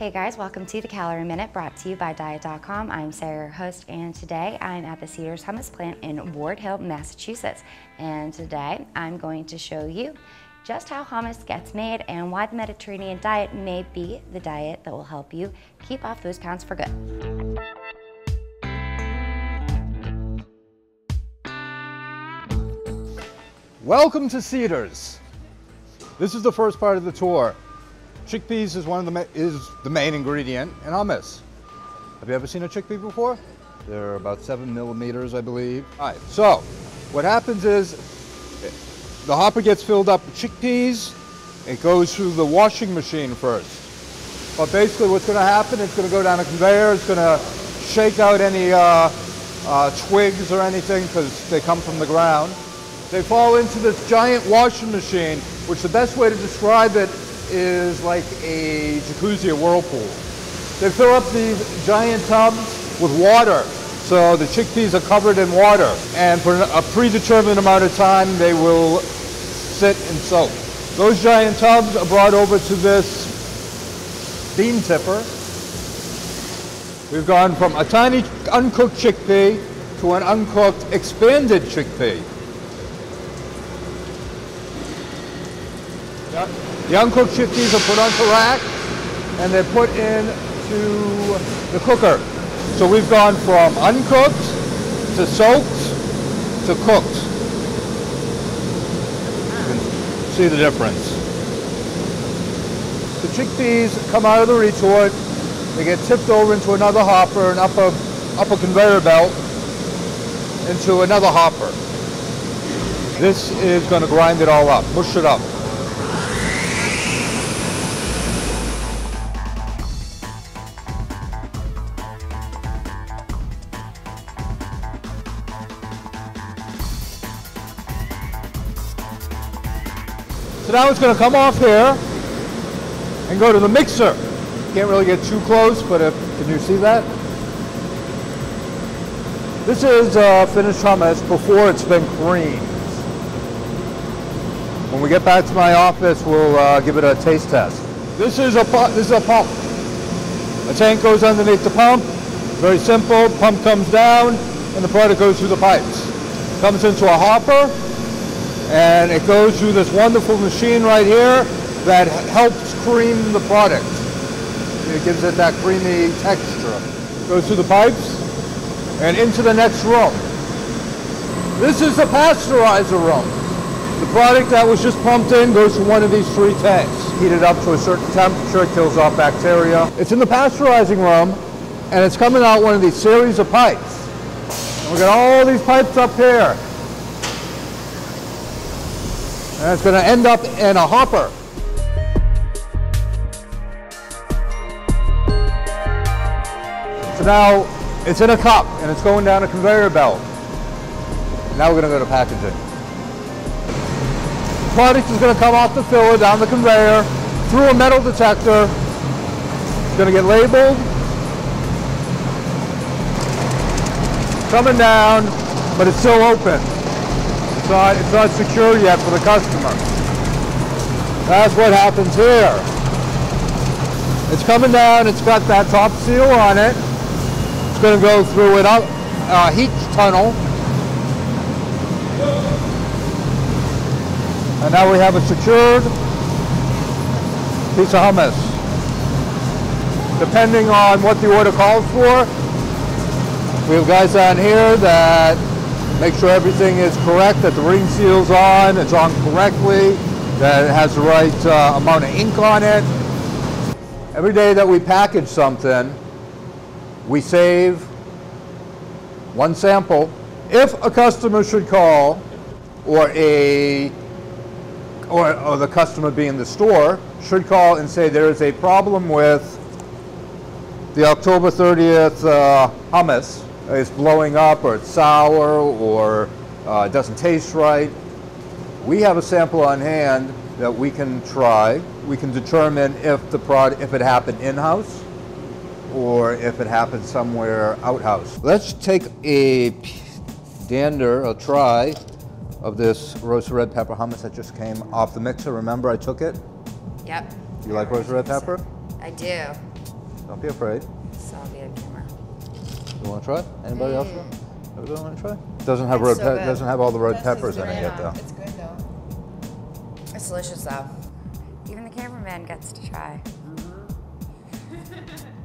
Hey guys, welcome to the Calorie Minute brought to you by Diet.com. I'm Sarah, your host, and today I'm at the Cedars Hummus plant in Ward Hill, Massachusetts. And today I'm going to show you just how hummus gets made and why the Mediterranean diet may be the diet that will help you keep off those pounds for good. Welcome to Cedars. This is the first part of the tour. Chickpeas is one of the is the main ingredient in hummus. Have you ever seen a chickpea before? They're about seven millimeters, I believe. All right, so what happens is the hopper gets filled up with chickpeas. It goes through the washing machine first. But basically what's gonna happen, it's gonna go down a conveyor, it's gonna shake out any uh, uh, twigs or anything because they come from the ground. They fall into this giant washing machine, which the best way to describe it is like a jacuzzi or whirlpool. They fill up these giant tubs with water. So the chickpeas are covered in water. And for a predetermined amount of time, they will sit and soak. Those giant tubs are brought over to this bean tipper. We've gone from a tiny uncooked chickpea to an uncooked expanded chickpea. The uncooked chickpeas are put onto rack and they're put into the cooker. So we've gone from uncooked to soaked to cooked. You can see the difference. The chickpeas come out of the retort, they get tipped over into another hopper and up a, up a conveyor belt into another hopper. This is going to grind it all up, mush it up. So now it's going to come off here and go to the mixer. Can't really get too close, but if, can you see that? This is uh, finished hummus before it's been creamed. When we get back to my office, we'll uh, give it a taste test. This is a this is a pump. A tank goes underneath the pump. Very simple. Pump comes down, and the product goes through the pipes. Comes into a hopper, and it goes through this wonderful machine right here that helps cream the product. It gives it that creamy texture. Goes through the pipes and into the next room. This is the pasteurizer room. The product that was just pumped in goes to one of these three tanks. Heated up to a certain temperature, kills off bacteria. It's in the pasteurizing room and it's coming out one of these series of pipes. And we got all these pipes up here. And it's going to end up in a hopper. So now it's in a cup and it's going down a conveyor belt. Now we're going to go to packaging. The product is going to come off the filler down the conveyor through a metal detector. It's going to get labeled. Coming down, but it's still open not, it's not secure yet for the customer. That's what happens here. It's coming down, it's got that top seal on it. It's going to go through an uh, heat tunnel. And now we have a secured piece of hummus. Depending on what the order calls for, we have guys down here that make sure everything is correct, that the ring seal's on, it's on correctly, that it has the right uh, amount of ink on it. Every day that we package something, we save one sample. If a customer should call, or a or, or, the customer being in the store should call and say there is a problem with the October 30th uh, hummus it's blowing up or it's sour or uh, it doesn't taste right. We have a sample on hand that we can try. We can determine if the product, if it happened in-house or if it happened somewhere out-house. Let's take a dander, a try of this roasted red pepper hummus that just came off the mixer. Remember I took it? Yep. You like roasted red pepper? I do. Don't be afraid. Camera. You want to try? Anybody else? Everybody want to try? Doesn't have It's red. so pe- doesn't have all the red This is peppers in it yet, though. It's good though. It's delicious though. Even the cameraman gets to try. Mm-hmm.